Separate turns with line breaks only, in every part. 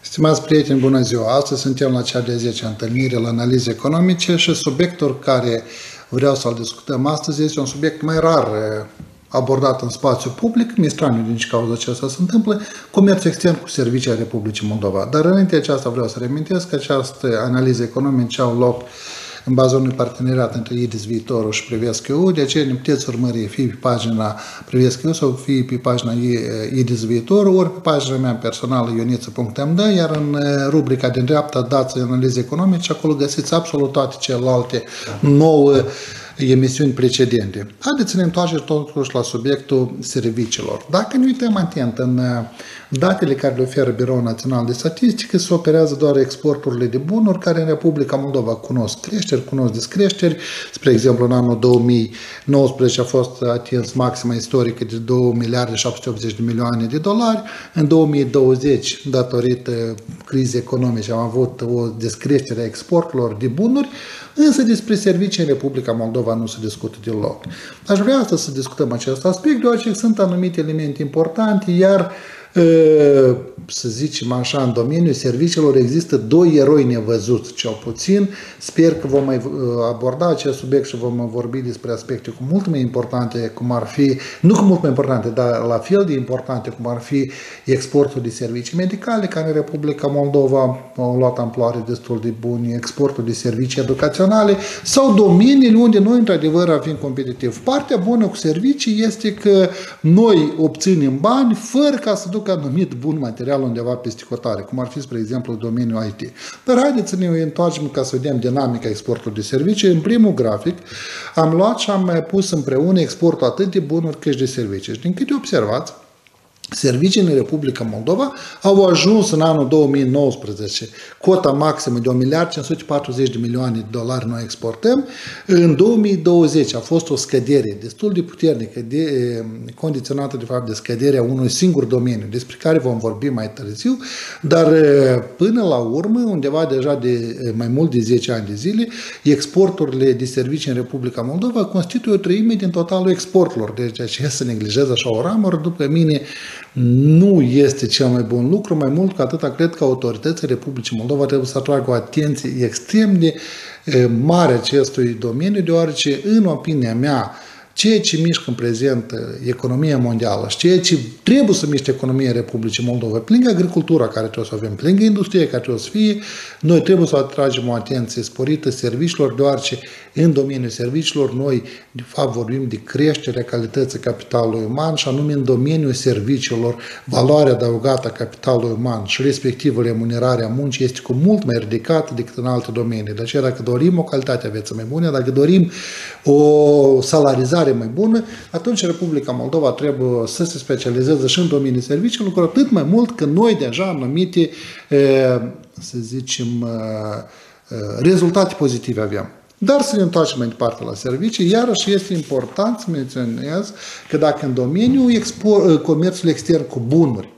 Stimați prieteni, bună ziua! Astăzi suntem la cea de 10 întâlnire la analize economice și subiectul care vreau să-l discutăm astăzi este un subiect mai rar eh, abordat în spațiu public, mi-e straniu din ce cauză acesta se întâmplă, comerț extern cu servicii a Republicii Moldova. Dar înainte de aceasta vreau să reamintesc că această analize economice au loc în baza unui parteneriat între IDIS Viitorul și Privesc EU, de aceea ne puteți urmări fie pe pagina Privesc EU sau fie pe pagina IDIS Viitorul, ori pe pagina mea personală ioniță.md, iar în rubrica din dreapta dați analize economice, acolo găsiți absolut toate celelalte nouă emisiuni precedente. Haideți să ne întoarcem totuși la subiectul serviciilor. Dacă ne uităm atent în uh, datele care le oferă Biroul Național de Statistică, se operează doar exporturile de bunuri care în Republica Moldova cunosc creșteri, cunosc descreșteri. Spre exemplu, în anul 2019 a fost atins maxima istorică de 2 miliarde 780 de milioane de dolari. În 2020, datorită crizei economice, am avut o descreștere a exporturilor de bunuri, însă despre servicii în Republica Moldova nu se discută deloc. Aș vrea astăzi să discutăm acest aspect, deoarece sunt anumite elemente importante, iar să zicem așa, în domeniul serviciilor există doi eroi nevăzuți, cel puțin. Sper că vom mai aborda acest subiect și vom vorbi despre aspecte cu mult mai importante, cum ar fi, nu cu mult mai importante, dar la fel de importante, cum ar fi exportul de servicii medicale, care în Republica Moldova au luat amploare destul de bune, exportul de servicii educaționale sau domeniile unde noi, într-adevăr, avem competitiv. Partea bună cu servicii este că noi obținem bani fără ca să ducă anumit bun material undeva peste hotare, cum ar fi, spre exemplu, domeniul IT. Dar haideți să ne întoarcem ca să vedem dinamica exportului de servicii. În primul grafic am luat și am mai pus împreună exportul atât de bunuri cât și de servicii. Și din câte observați, Serviciile în Republica Moldova au ajuns în anul 2019 cota maximă de 1 miliard 540 de milioane de dolari noi exportăm. În 2020 a fost o scădere destul de puternică, de, condiționată de fapt de scăderea unui singur domeniu, despre care vom vorbi mai târziu, dar până la urmă, undeva deja de mai mult de 10 ani de zile, exporturile de servicii în Republica Moldova constituie o treime din totalul exporturilor. Deci aceea să neglijez așa o ramură, după mine, nu este cel mai bun lucru, mai mult ca atâta cred că autoritățile Republicii Moldova trebuie să atragă o atenție extrem de mare acestui domeniu, deoarece, în opinia mea, ceea ce mișcă în prezent economia mondială și ceea ce trebuie să miște economia Republicii Moldova, pe lângă agricultura care trebuie să avem, pe lângă industrie care trebuie să fie, noi trebuie să atragem o atenție sporită serviciilor, deoarece în domeniul serviciilor noi, de fapt, vorbim de creșterea calității capitalului uman și anume în domeniul serviciilor, valoarea adăugată a capitalului uman și respectiv remunerarea muncii este cu mult mai ridicată decât în alte domenii. De aceea, dacă dorim o calitate a vieții mai bună, dacă dorim o salarizare mai bună, atunci Republica Moldova trebuie să se specializeze și în domeniul serviciilor, cu atât mai mult că noi deja am numite, să zicem, rezultate pozitive avem. Dar să ne întoarcem mai departe la servicii, iarăși este important să menționez că dacă în domeniul expor, comerțului extern cu bunuri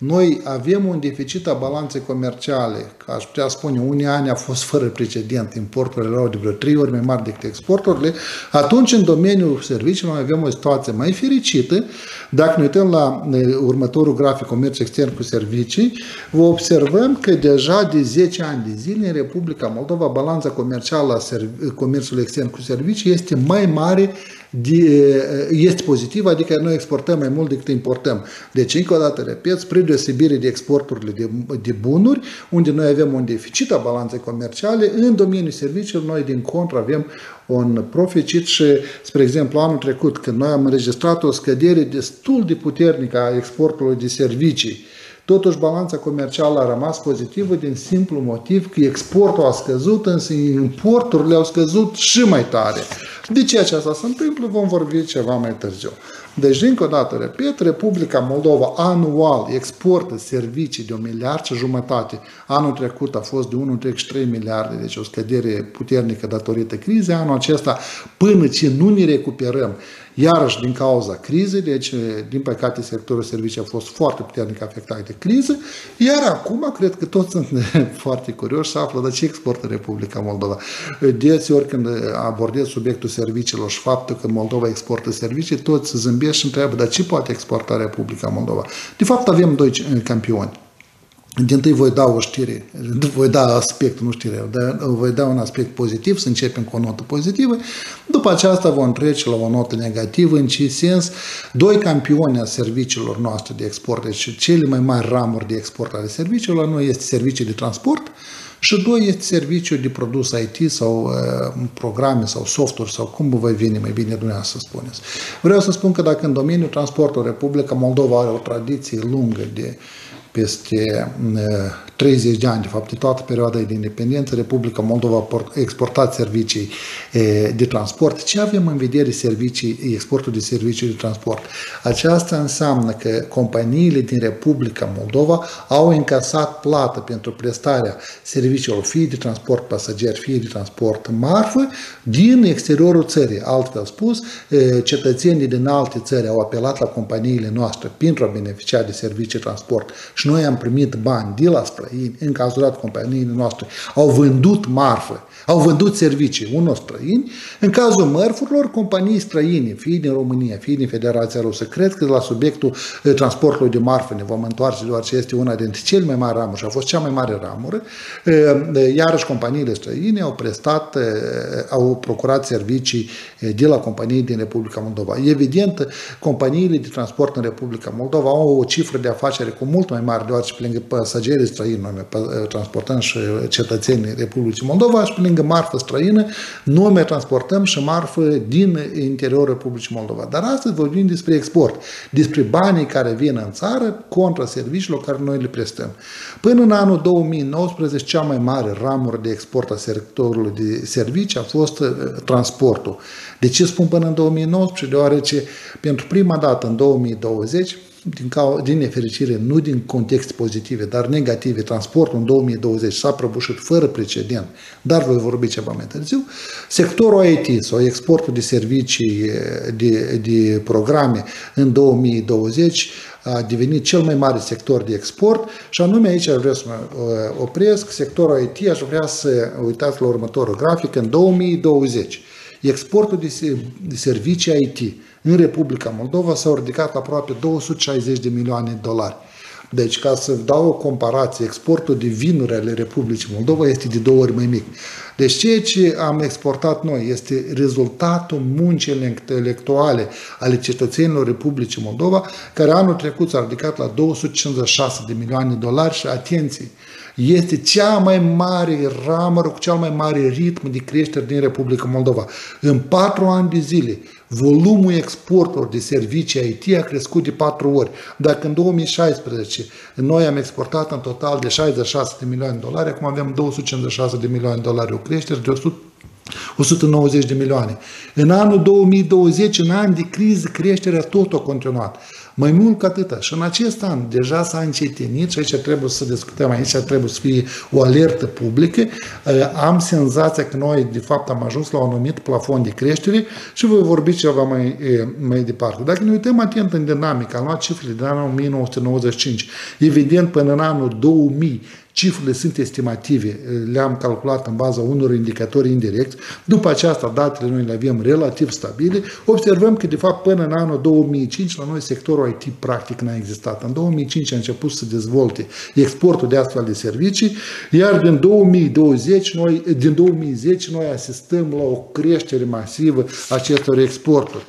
noi avem un deficit a balanței comerciale, că aș putea spune, unii ani a fost fără precedent, importurile erau de vreo trei ori mai mari decât exporturile, atunci în domeniul serviciilor noi avem o situație mai fericită. Dacă ne uităm la următorul grafic comerț extern cu servicii, vă observăm că deja de 10 ani de zile în Republica Moldova balanța comercială a comerțului extern cu servicii este mai mare este pozitiv, adică noi exportăm mai mult decât importăm. Deci, încă o dată, repet, spre deosebire de exporturile de, de bunuri, unde noi avem un deficit a balanței comerciale, în domeniul serviciilor noi, din contră, avem un proficit și, spre exemplu, anul trecut, când noi am înregistrat o scădere destul de puternică a exportului de servicii, Totuși, balanța comercială a rămas pozitivă din simplu motiv că exportul a scăzut, însă importurile au scăzut și mai tare. De ce aceasta se întâmplă, vom vorbi ceva mai târziu. Deci, încă o dată, repet, Republica Moldova anual exportă servicii de un miliard și jumătate. Anul trecut a fost de 1,3 miliarde, deci o scădere puternică datorită crizei. Anul acesta, până ce nu ne recuperăm, iarăși din cauza crizei, deci, din păcate, sectorul servicii a fost foarte puternic afectat de criză, iar acum, cred că toți sunt foarte curioși să află de ce exportă Republica Moldova. Deseori, când abordez subiectul serviciilor și faptul că Moldova exportă servicii, toți zâmbesc și întreabă, dar ce poate exporta Republica Moldova? De fapt, avem doi campioni. Din tâi voi da o știre, voi da aspect, nu știre, dar voi da un aspect pozitiv, să începem cu o notă pozitivă, după aceasta vom trece la o notă negativă, în ce sens, doi campioni a serviciilor noastre de export, deci cele mai mari ramuri de export ale serviciilor, nu este servicii de transport, și doi este serviciu de produs IT sau uh, programe sau softuri sau cum vă vine mai bine dumneavoastră să spuneți. Vreau să spun că dacă în domeniul transportului Republica Moldova are o tradiție lungă de peste 30 de ani, de fapt, de toată perioada de independență, Republica Moldova a exportat servicii de transport. Ce avem în vedere servicii, exportul de servicii de transport? Aceasta înseamnă că companiile din Republica Moldova au încasat plată pentru prestarea serviciilor fie de transport pasager, fie de transport marfă din exteriorul țării. Altfel spus, cetățenii din alte țări au apelat la companiile noastre pentru a beneficia de servicii de transport și noi am primit bani de la străini, în cazul dat companiile noastre, au vândut marfă, au vândut servicii unor străini, în cazul mărfurilor, companii străine, fie din România, fie din Federația Rusă, cred că la subiectul eh, transportului de marfă ne vom întoarce, deoarece este una dintre cele mai mari ramuri și a fost cea mai mare ramură, eh, eh, iarăși companiile străine au prestat, au procurat servicii de la companii din Republica Moldova. Evident, companiile de transport în Republica Moldova au o cifră de afacere cu mult mai mare, deoarece pe lângă pasagerii străini, noi transportăm și cetățenii Republicii Moldova și pe lângă marfă străină, noi mai transportăm și marfă din interiorul Republicii Moldova. Dar astăzi vorbim despre export, despre banii care vin în țară contra serviciilor care noi le prestăm. Până în anul 2019, cea mai mare ramură de export a sectorului de servicii a fost uh, transportul. De ce spun până în 2019? Deoarece pentru prima dată în 2020 din, ca, din nefericire, nu din contexte pozitive, dar negative, transportul în 2020 s-a prăbușit fără precedent, dar voi vorbi ceva mai târziu, sectorul IT sau exportul de servicii, de, de programe în 2020 a devenit cel mai mare sector de export. Și anume aici aș vrea să mă uh, opresc, sectorul IT, aș vrea să uitați la următorul grafic, în 2020 exportul de, de servicii IT în Republica Moldova s-au ridicat aproape 260 de milioane de dolari. Deci, ca să dau o comparație, exportul de vinuri ale Republicii Moldova este de două ori mai mic. Deci, ceea ce am exportat noi este rezultatul muncii intelectuale ale cetățenilor Republicii Moldova, care anul trecut s-a ridicat la 256 de milioane de dolari și, atenție, este cea mai mare ramură cu cel mai mare ritm de creștere din Republica Moldova. În patru ani de zile, volumul exporturilor de servicii IT a crescut de patru ori. Dacă în 2016 noi am exportat în total de 66 de milioane de dolari, acum avem 256 de milioane de dolari, o creștere de 100 190 de milioane. În anul 2020, în an de criză, creșterea tot a continuat. Mai mult ca atâta. Și în acest an deja s-a încetinit și aici trebuie să discutăm, aici trebuie să fie o alertă publică. Am senzația că noi, de fapt, am ajuns la un anumit plafon de creștere și voi vorbi ceva mai, mai departe. Dacă ne uităm atent în dinamică, am luat cifrele din anul 1995, evident până în anul 2000, Cifrele sunt estimative, le-am calculat în baza unor indicatori indirecți. După aceasta, datele noi le avem relativ stabile. Observăm că, de fapt, până în anul 2005, la noi sectorul IT practic n-a existat. În 2005 a început să dezvolte exportul de astfel de servicii, iar din 2020, noi, din 2010, noi asistăm la o creștere masivă acestor exporturi.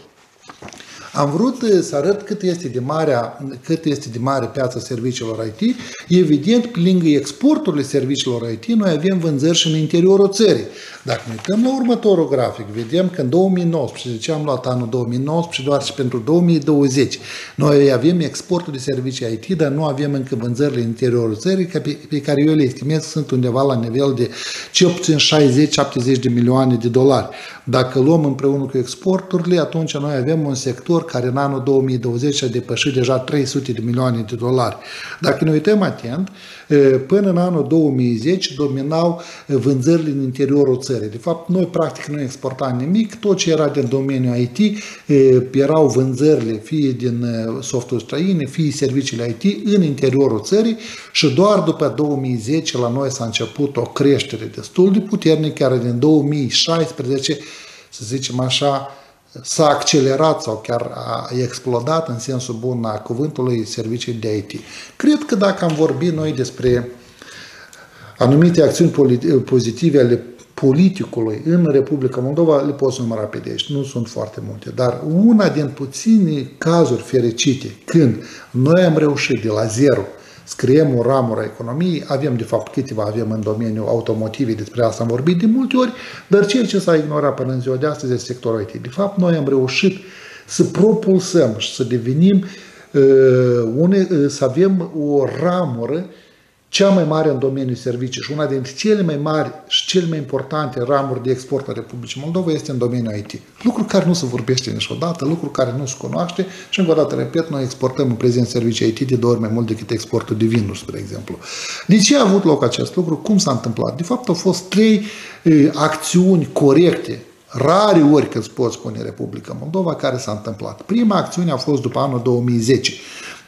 Am vrut eh, să arăt cât este de mare, cât este de mare piața serviciilor IT. Evident, pe lângă exporturile serviciilor IT, noi avem vânzări și în interiorul țării. Dacă ne uităm la următorul grafic, vedem că în 2019, ce am luat anul 2019, doar și pentru 2020, noi avem exportul de servicii IT, dar nu avem încă vânzările în interiorul țării, pe care eu le estimez sunt undeva la nivel de cel puțin 60-70 de milioane de dolari. Dacă luăm împreună cu exporturile, atunci noi avem un sector care în anul 2020 a depășit deja 300 de milioane de dolari. Dacă ne uităm atent, până în anul 2010 dominau vânzările în interiorul țării. De fapt, noi practic nu exportam nimic, tot ce era din domeniul IT erau vânzările fie din softuri străine, fie serviciile IT în interiorul țării și doar după 2010 la noi s-a început o creștere destul de puternică, chiar din 2016, să zicem așa, s-a accelerat sau chiar a explodat în sensul bun a cuvântului servicii de IT. Cred că dacă am vorbit noi despre anumite acțiuni pozitive ale politicului în Republica Moldova le pot număra pe de aici. Nu sunt foarte multe, dar una din puține cazuri fericite când noi am reușit de la zero scriem o ramură a economiei, avem de fapt câteva, avem în domeniul automotive, despre asta am vorbit de multe ori, dar ceea ce s-a ignorat până în ziua de astăzi este sectorul IT. De fapt, noi am reușit să propulsăm și să devenim, uh, une, uh, să avem o ramură cea mai mare în domeniul servicii și una dintre cele mai mari și cele mai importante ramuri de export a Republicii Moldova este în domeniul IT. Lucru care nu se vorbește niciodată, lucru care nu se cunoaște și încă o dată, repet, noi exportăm în prezent servicii IT de două ori mai mult decât exportul de vinuri, spre exemplu. De ce a avut loc acest lucru? Cum s-a întâmplat? De fapt, au fost trei e, acțiuni corecte rare ori când pot spune Republica Moldova, care s-a întâmplat. Prima acțiune a fost după anul 2010,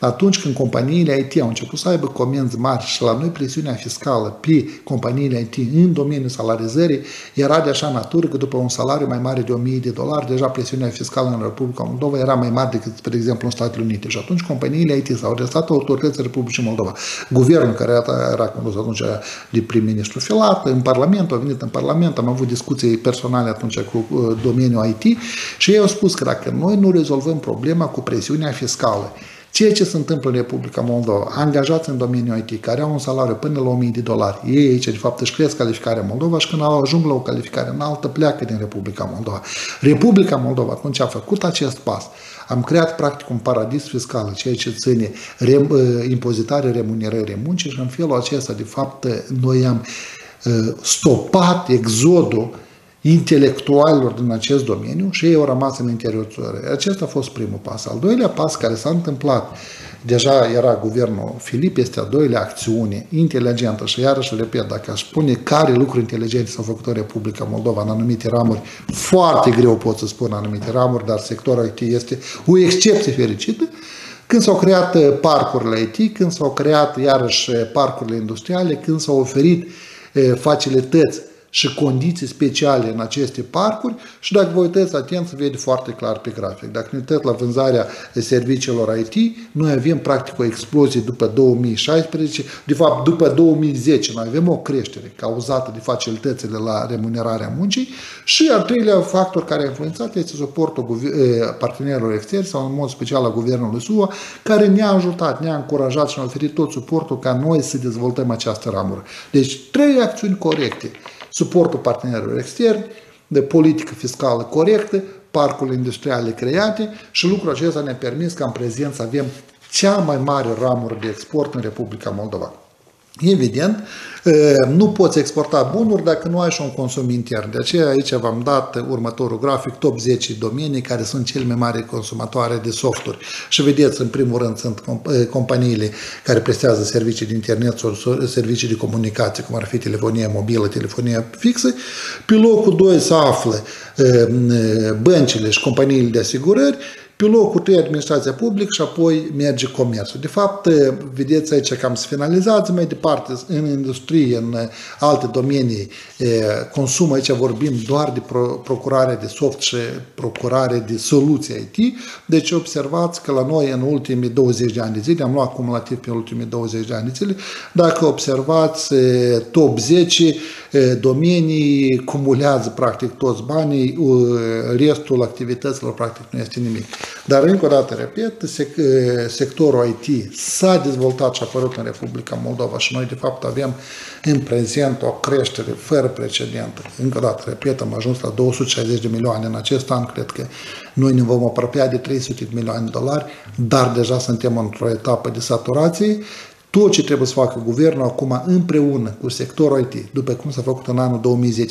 atunci când companiile IT au început să aibă comenzi mari și la noi presiunea fiscală pe companiile IT în domeniul salarizării era de așa natură că după un salariu mai mare de 1000 de dolari, deja presiunea fiscală în Republica Moldova era mai mare decât, spre exemplu, în Statele Unite. Și atunci companiile IT s-au adresat autorității Republicii Moldova. Guvernul care era condus atunci de prim-ministru Filat, în Parlament, a venit în Parlament, am avut discuții personale atunci cu uh, domeniul IT și ei au spus că dacă noi nu rezolvăm problema cu presiunea fiscală, Ceea ce se întâmplă în Republica Moldova, angajați în domeniul IT, care au un salariu până la 1000 de dolari, ei aici, de fapt, își cresc calificarea Moldova și când au ajung la o calificare înaltă, pleacă din Republica Moldova. Republica Moldova, atunci a făcut acest pas, am creat practic un paradis fiscal, ceea ce ține rem, ă, impozitarea remunerării muncii și în felul acesta, de fapt, noi am ă, stopat exodul intelectualilor din acest domeniu și ei au rămas în interiorul țării. Acesta a fost primul pas. Al doilea pas care s-a întâmplat, deja era guvernul Filip, este a doilea acțiune inteligentă și iarăși repet, dacă aș spune care lucruri inteligente s-au făcut în Republica Moldova în anumite ramuri, foarte greu pot să spun anumite ramuri, dar sectorul IT este o excepție fericită, când s-au creat uh, parcurile IT, când s-au creat iarăși uh, parcurile industriale, când s-au oferit uh, facilități și condiții speciale în aceste parcuri și dacă vă uitați atent, se vede foarte clar pe grafic. Dacă ne uitați la vânzarea serviciilor IT, noi avem practic o explozie după 2016, de fapt după 2010 noi avem o creștere cauzată de facilitățile la remunerarea muncii și al treilea factor care a influențat este suportul partenerilor externi sau în mod special a guvernului SUA, care ne-a ajutat, ne-a încurajat și ne-a oferit tot suportul ca noi să dezvoltăm această ramură. Deci trei acțiuni corecte suportul partenerilor externi, de politică fiscală corectă, parcurile industriale create și lucrul acesta ne-a permis ca în prezent să avem cea mai mare ramură de export în Republica Moldova. Evident, nu poți exporta bunuri dacă nu ai și un consum intern. De aceea aici v-am dat următorul grafic, top 10 domenii care sunt cele mai mari consumatoare de softuri. Și vedeți, în primul rând, sunt companiile care prestează servicii de internet sau servicii de comunicație, cum ar fi telefonia mobilă, telefonia fixă. Pe locul 2 se află băncile și companiile de asigurări pe locul 3 administrația publică și apoi merge comerțul. De fapt, vedeți aici că am să finalizați mai departe în industrie, în alte domenii, consum, aici vorbim doar de procurare de soft și procurare de soluții IT. Deci observați că la noi în ultimii 20 de ani de zile, am luat cumulativ pe ultimii 20 de ani de zile, dacă observați top 10 domenii, cumulează practic toți banii, restul activităților practic nu este nimic. Dar încă o dată, repet, sectorul IT s-a dezvoltat și a apărut în Republica Moldova și noi de fapt avem în prezent o creștere fără precedent. Încă o dată, repet, am ajuns la 260 de milioane în acest an, cred că noi ne vom apropia de 300 de milioane de dolari, dar deja suntem într-o etapă de saturație tot ce trebuie să facă guvernul acum împreună cu sectorul IT, după cum s-a făcut în anul 2010-2011,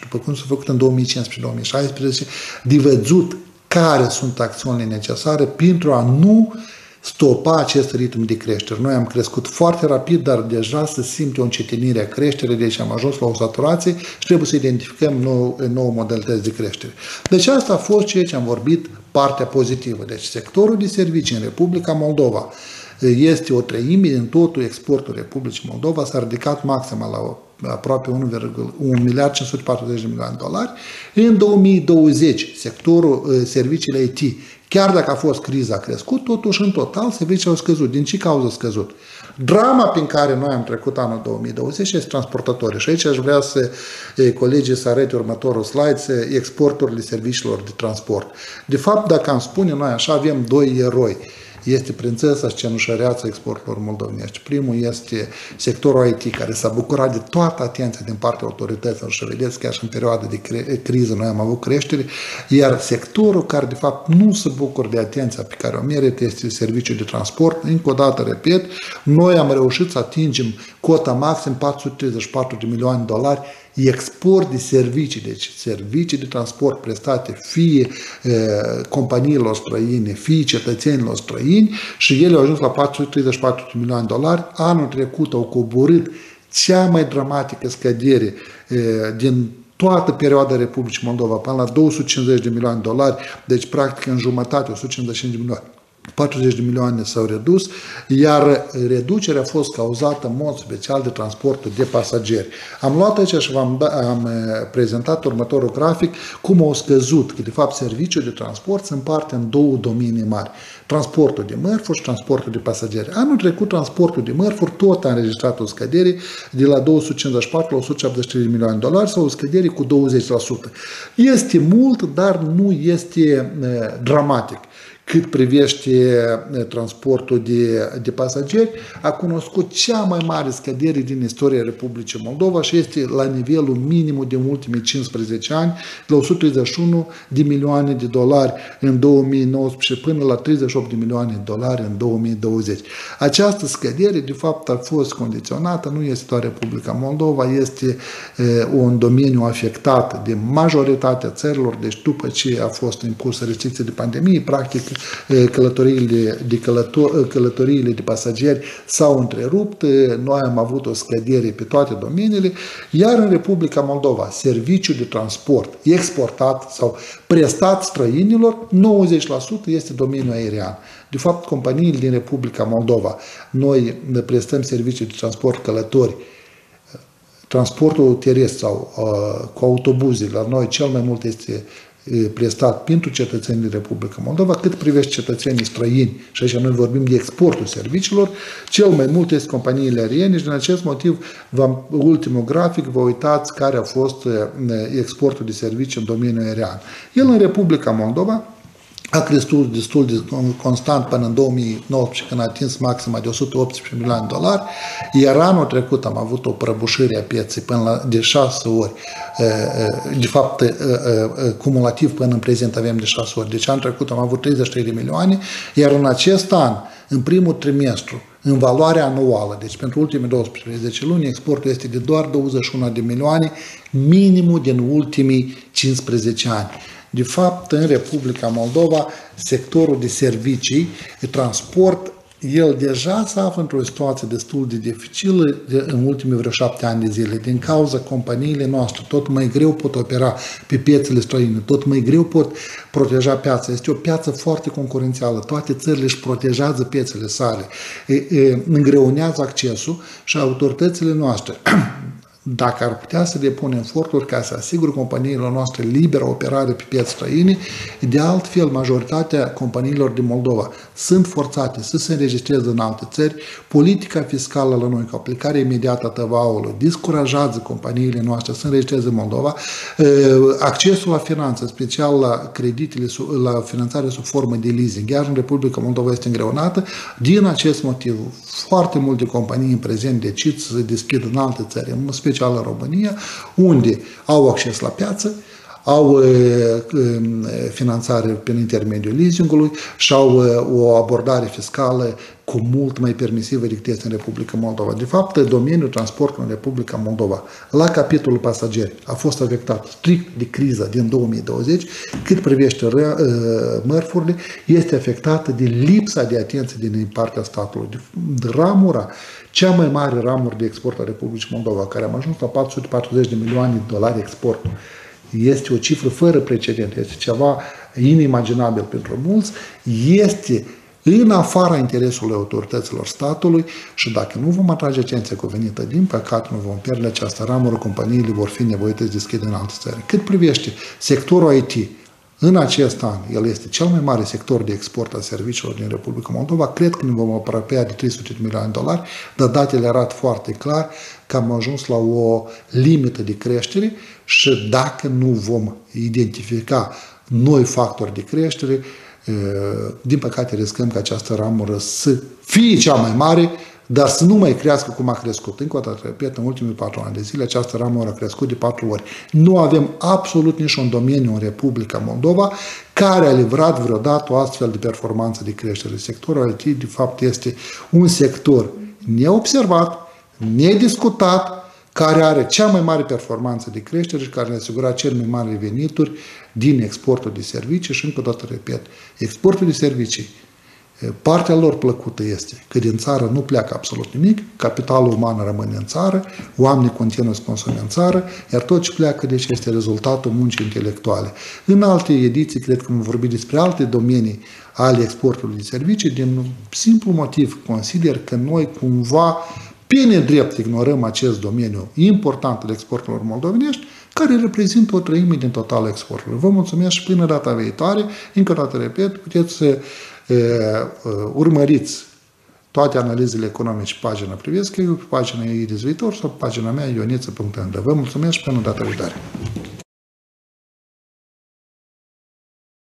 după cum s-a făcut în 2015-2016, de văzut care sunt acțiunile necesare pentru a nu stopa acest ritm de creștere. Noi am crescut foarte rapid, dar deja se simte o încetinire a creșterii, deci am ajuns la o saturație și trebuie să identificăm nou, nou modalități de creștere. Deci asta a fost ceea ce am vorbit, partea pozitivă. Deci sectorul de servicii în Republica Moldova este o treime din totul exportul Republicii Moldova, s-a ridicat maxim la aproape 1 miliard 540 de milioane de dolari. În 2020, sectorul serviciile IT, chiar dacă a fost criza, a crescut, totuși în total serviciile au scăzut. Din ce cauză scăzut? Drama prin care noi am trecut anul 2020 este transportatorii. Și aici aș vrea să colegii să arate următorul slide, exporturile serviciilor de transport. De fapt, dacă am spune noi așa, avem doi eroi este prințesa și cenușăreața exporturilor moldovenești. Primul este sectorul IT, care s-a bucurat de toată atenția din partea autorităților și vedeți chiar și în perioada de criză noi am avut creștere, iar sectorul care de fapt nu se bucură de atenția pe care o merită este serviciul de transport. Încă o dată, repet, noi am reușit să atingem cota maxim 434 de milioane de dolari export de servicii, deci servicii de transport prestate fie e, companiilor străine, fie cetățenilor străini și ele au ajuns la 434 de milioane de dolari. Anul trecut au coborât cea mai dramatică scădere e, din toată perioada Republicii Moldova până la 250 de milioane de dolari, deci practic în jumătate 155 de milioane 40 de milioane s-au redus, iar reducerea a fost cauzată în mod special de transportul de pasageri. Am luat aici și v-am da, am eh, prezentat următorul grafic, cum au scăzut, că de fapt serviciul de transport se împarte în două domenii mari. Transportul de mărfuri și transportul de pasageri. Anul trecut transportul de mărfuri tot a înregistrat o scădere de la 254 la 173 de milioane de dolari sau o scădere cu 20%. Este mult, dar nu este eh, dramatic cât privește transportul de, de pasageri, a cunoscut cea mai mare scădere din istoria Republicii Moldova și este la nivelul minimul din ultimii 15 ani, la 131 de milioane de dolari în 2019 până la 38 de milioane de dolari în 2020. Această scădere, de fapt, a fost condiționată, nu este doar Republica Moldova, este un domeniu afectat de majoritatea țărilor, deci după ce a fost impusă restricție de pandemie, practic călătoriile de, călător, călătoriile de pasageri s-au întrerupt, noi am avut o scădere pe toate domeniile, iar în Republica Moldova, serviciul de transport exportat sau prestat străinilor, 90% este domeniul aerian. De fapt, companiile din Republica Moldova, noi ne prestăm servicii de transport călători, transportul terestru sau uh, cu autobuze, la noi cel mai mult este prestat pentru cetățenii Republica Moldova, cât privește cetățenii străini, și aici noi vorbim de exportul serviciilor, cel mai mult este companiile aeriene și din acest motiv, ultimul grafic, vă uitați care a fost exportul de servicii în domeniul aerian. El în Republica Moldova, a crescut destul de constant până în 2019 când a atins maxima de 118 milioane de dolari, iar anul trecut am avut o prăbușire a pieței până la de 6 ori. De fapt, cumulativ până în prezent avem de 6 ori. Deci anul trecut am avut 33 de milioane, iar în acest an, în primul trimestru, în valoare anuală, deci pentru ultimele 12 luni, exportul este de doar 21 de milioane, minimul din ultimii 15 ani. De fapt, în Republica Moldova, sectorul de servicii, de transport, el deja se află într-o situație destul de dificilă în ultimii vreo șapte ani de zile. Din cauza companiile noastre, tot mai greu pot opera pe piețele străine, tot mai greu pot proteja piața. Este o piață foarte concurențială. Toate țările își protejează piețele sale, îngreunează accesul și autoritățile noastre dacă ar putea să depună eforturi ca să asigure companiilor noastre liberă operare pe piețe străine, de altfel majoritatea companiilor din Moldova sunt forțate să se înregistreze în alte țări, politica fiscală la noi cu aplicarea imediată a tăvaului discurajează companiile noastre să înregistreze în Moldova, accesul la finanțe, special la creditele, la finanțare sub formă de leasing, iar în Republica Moldova este îngreunată, din acest motiv foarte multe companii în prezent decid să se deschidă în alte țări, în special special în România, unde au acces la piață, au finanțare prin intermediul leasingului și au o abordare fiscală cu mult mai permisivă decât este în Republica Moldova. De fapt, domeniul transportului în Republica Moldova, la capitolul pasageri, a fost afectat strict de criza din 2020, cât privește mărfurile, este afectată de lipsa de atenție din partea statului, de ramura cea mai mare ramură de export a Republicii Moldova, care am ajuns la 440 de milioane de dolari export, este o cifră fără precedent, este ceva inimaginabil pentru mulți, este în afara interesului autorităților statului și dacă nu vom atrage atenția cuvenită, din păcate nu vom pierde această ramură, companiile vor fi nevoite să deschidă în alte țări. Cât privește sectorul IT, în acest an, el este cel mai mare sector de export a serviciilor din Republica Moldova. Cred că ne vom apropia de 300 de milioane de dolari, dar datele arată foarte clar că am ajuns la o limită de creștere și dacă nu vom identifica noi factori de creștere, din păcate riscăm ca această ramură să fie cea mai mare, dar să nu mai crească cum a crescut. Încă o dată, repet, în ultimii patru ani de zile, această ramură a crescut de patru ori. Nu avem absolut niciun domeniu în Republica Moldova care a livrat vreodată o astfel de performanță de creștere. Sectorul IT, de fapt, este un sector neobservat, nediscutat, care are cea mai mare performanță de creștere și care ne asigura cel mai mari venituri din exportul de servicii și încă o dată repet, exportul de servicii Partea lor plăcută este că din țară nu pleacă absolut nimic, capitalul uman rămâne în țară, oamenii continuă să consume în țară, iar tot ce pleacă deci este rezultatul muncii intelectuale. În alte ediții, cred că vom vorbi despre alte domenii ale exportului de servicii, din simplu motiv consider că noi cumva pe nedrept ignorăm acest domeniu important al exporturilor moldovenești, care reprezintă o treime din totalul exportului. Vă mulțumesc și până data viitoare. Încă o dată repet, puteți să urmăriți toate analizele economice pe pagina Privesc, eu pe pagina Iris Viitor sau pe pagina mea ioniță.nd. Vă mulțumesc și până data viitoare!